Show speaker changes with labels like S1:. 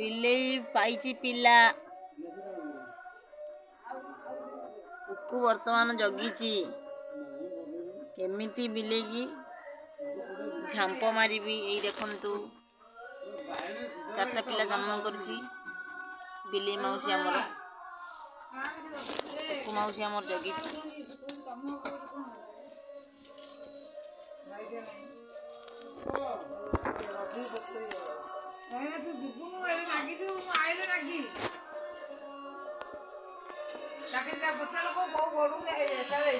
S1: बिले पाई पा कु बर्तमान जगी केमी बिले की झाप मार भी यू चार्टा पा जन्म करई मौसी आम
S2: कु मौसी आम जगी 那个，那不是那个包公路的。